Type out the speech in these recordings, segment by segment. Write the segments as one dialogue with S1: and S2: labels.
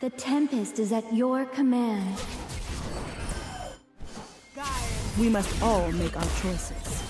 S1: The Tempest is at your command.
S2: We must all make our choices.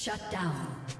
S3: Shut down.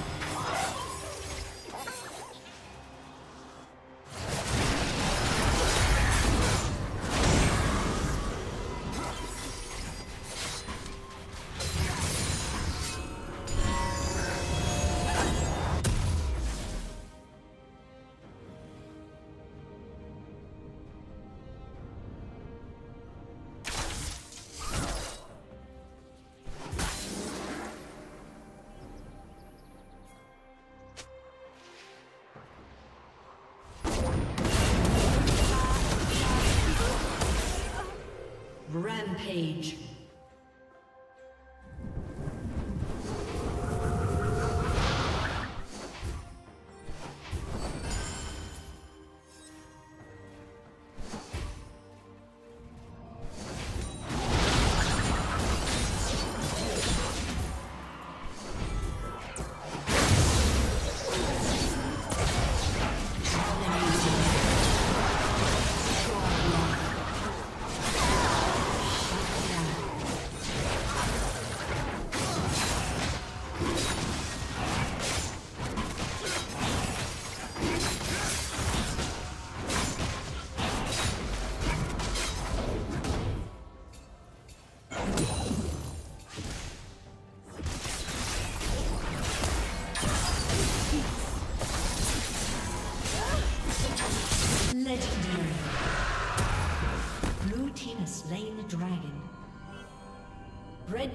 S3: Rampage.